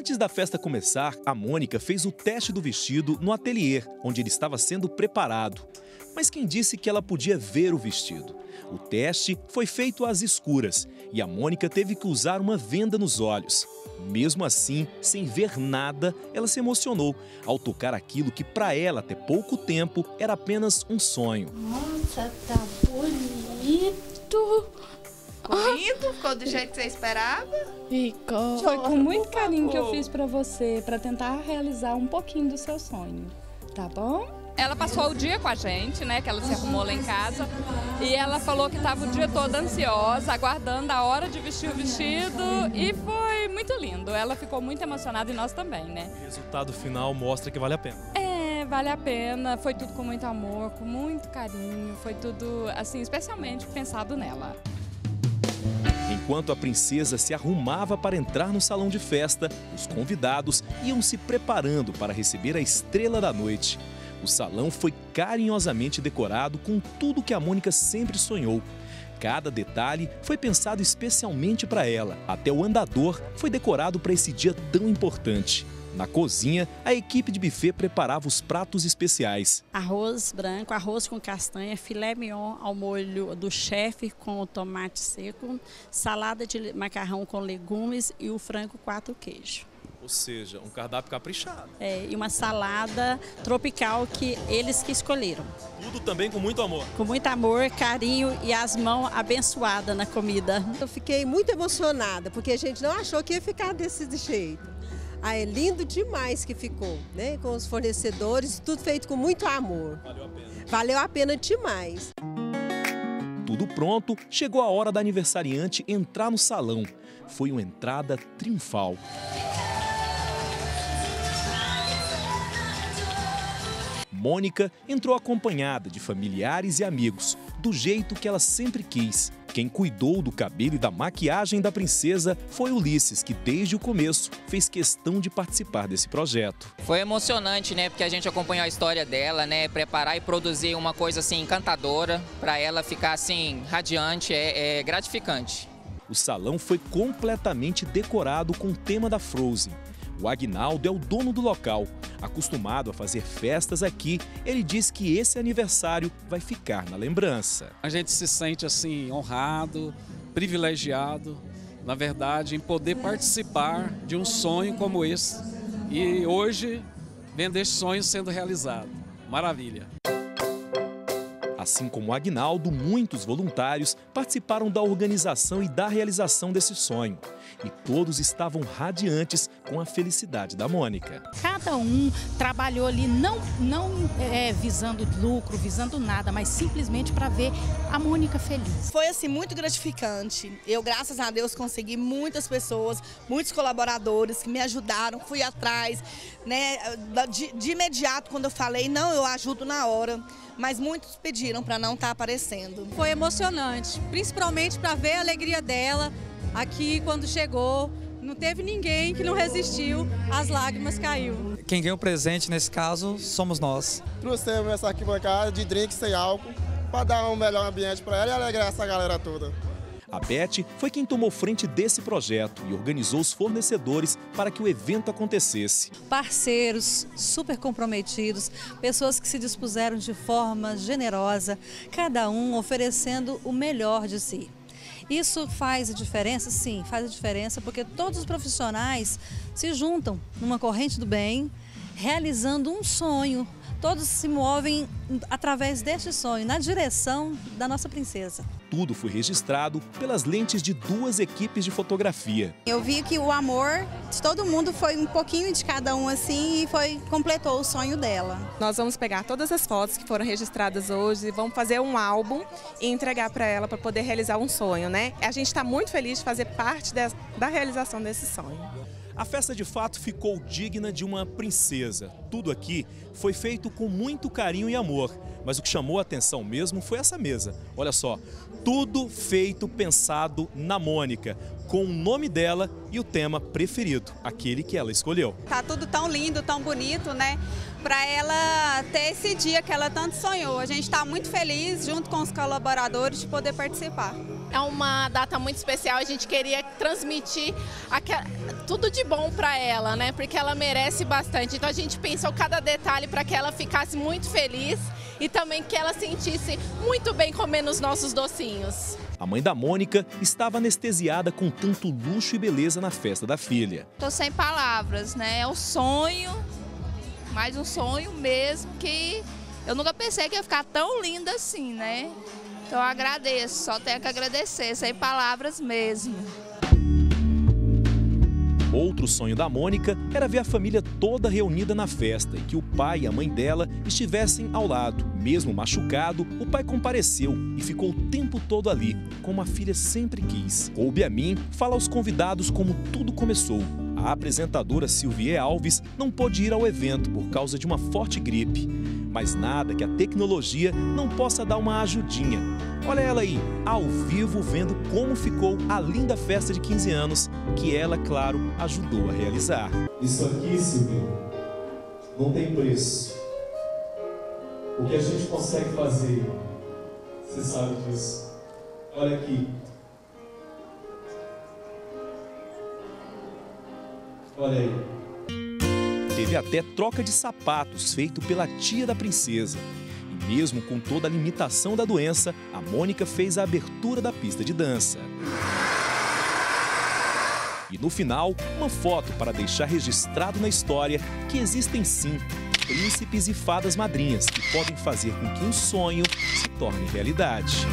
Antes da festa começar, a Mônica fez o teste do vestido no ateliê, onde ele estava sendo preparado. Mas quem disse que ela podia ver o vestido? O teste foi feito às escuras e a Mônica teve que usar uma venda nos olhos. Mesmo assim, sem ver nada, ela se emocionou ao tocar aquilo que para ela até pouco tempo era apenas um sonho. Nossa, tá bonito. Ficou lindo? Ficou do jeito que você esperava? Ficou. Foi com muito carinho que eu fiz para você, para tentar realizar um pouquinho do seu sonho. Tá bom? Ela passou o dia com a gente, né? Que ela se arrumou lá em casa. E ela falou que estava o dia todo ansiosa, aguardando a hora de vestir o vestido. E foi muito lindo. Ela ficou muito emocionada e nós também, né? O resultado final mostra que vale a pena. É, vale a pena. Foi tudo com muito amor, com muito carinho. Foi tudo, assim, especialmente pensado nela. Enquanto a princesa se arrumava para entrar no salão de festa, os convidados iam se preparando para receber a estrela da noite. O salão foi carinhosamente decorado com tudo que a Mônica sempre sonhou. Cada detalhe foi pensado especialmente para ela. Até o andador foi decorado para esse dia tão importante. Na cozinha, a equipe de buffet preparava os pratos especiais. Arroz branco, arroz com castanha, filé mignon ao molho do chefe com tomate seco, salada de macarrão com legumes e o frango quatro queijo. Ou seja, um cardápio caprichado. É, e uma salada tropical que eles que escolheram. Tudo também com muito amor. Com muito amor, carinho e as mãos abençoadas na comida. Eu fiquei muito emocionada, porque a gente não achou que ia ficar desse jeito. Ah, é lindo demais que ficou, né? Com os fornecedores, tudo feito com muito amor. Valeu a pena. Valeu a pena demais. Tudo pronto, chegou a hora da aniversariante entrar no salão. Foi uma entrada triunfal. Mônica entrou acompanhada de familiares e amigos, do jeito que ela sempre quis. Quem cuidou do cabelo e da maquiagem da princesa foi Ulisses, que desde o começo fez questão de participar desse projeto. Foi emocionante, né? Porque a gente acompanhou a história dela, né? Preparar e produzir uma coisa assim encantadora para ela ficar assim radiante é, é gratificante. O salão foi completamente decorado com o tema da Frozen. O Agnaldo é o dono do local. Acostumado a fazer festas aqui, ele diz que esse aniversário vai ficar na lembrança. A gente se sente assim honrado, privilegiado, na verdade, em poder participar de um sonho como esse. E hoje vendo esse sonho sendo realizado. Maravilha. Assim como Agnaldo, muitos voluntários participaram da organização e da realização desse sonho. E todos estavam radiantes com a felicidade da Mônica. Cada um trabalhou ali não, não é, visando lucro, visando nada, mas simplesmente para ver a Mônica feliz. Foi assim muito gratificante. Eu, graças a Deus, consegui muitas pessoas, muitos colaboradores que me ajudaram, fui atrás, né? De, de imediato, quando eu falei, não, eu ajudo na hora mas muitos pediram para não estar tá aparecendo. Foi emocionante, principalmente para ver a alegria dela aqui quando chegou. Não teve ninguém que não resistiu, as lágrimas caiu. Quem ganhou o presente nesse caso somos nós. Trouxemos essa arquibancada de drink sem álcool para dar um melhor ambiente para ela e alegrar essa galera toda. A Beth foi quem tomou frente desse projeto e organizou os fornecedores para que o evento acontecesse. Parceiros super comprometidos, pessoas que se dispuseram de forma generosa, cada um oferecendo o melhor de si. Isso faz a diferença? Sim, faz a diferença porque todos os profissionais se juntam numa corrente do bem, realizando um sonho, todos se movem através deste sonho, na direção da nossa princesa. Tudo foi registrado pelas lentes de duas equipes de fotografia. Eu vi que o amor de todo mundo foi um pouquinho de cada um assim e foi completou o sonho dela. Nós vamos pegar todas as fotos que foram registradas hoje e vamos fazer um álbum e entregar para ela para poder realizar um sonho, né? A gente está muito feliz de fazer parte de, da realização desse sonho. A festa de fato ficou digna de uma princesa. Tudo aqui foi feito com muito carinho e amor. Mas o que chamou a atenção mesmo foi essa mesa. Olha só, tudo feito pensado na Mônica, com o nome dela e o tema preferido, aquele que ela escolheu. Tá tudo tão lindo, tão bonito, né? Para ela ter esse dia que ela tanto sonhou. A gente está muito feliz, junto com os colaboradores, de poder participar. É uma data muito especial, a gente queria transmitir tudo de bom para ela, né? Porque ela merece bastante. Então a gente pensou cada detalhe para que ela ficasse muito feliz e também que ela sentisse muito bem comendo os nossos docinhos. A mãe da Mônica estava anestesiada com tanto luxo e beleza na festa da filha. Tô sem palavras, né? É um sonho, mais um sonho mesmo que eu nunca pensei que ia ficar tão linda assim, né? Então agradeço, só tenho que agradecer, sem palavras mesmo. Outro sonho da Mônica era ver a família toda reunida na festa e que o pai e a mãe dela estivessem ao lado. Mesmo machucado, o pai compareceu e ficou o tempo todo ali, como a filha sempre quis. Coube a mim falar aos convidados como tudo começou. A apresentadora Silvia Alves não pôde ir ao evento por causa de uma forte gripe. Mas nada que a tecnologia não possa dar uma ajudinha. Olha ela aí, ao vivo, vendo como ficou a linda festa de 15 anos, que ela, claro, ajudou a realizar. Isso aqui, Silvia, não tem preço. O que a gente consegue fazer, você sabe disso. Olha aqui. Olha aí. Teve até troca de sapatos feito pela tia da princesa. E mesmo com toda a limitação da doença, a Mônica fez a abertura da pista de dança. E no final, uma foto para deixar registrado na história que existem sim príncipes e fadas madrinhas que podem fazer com que um sonho se torne realidade.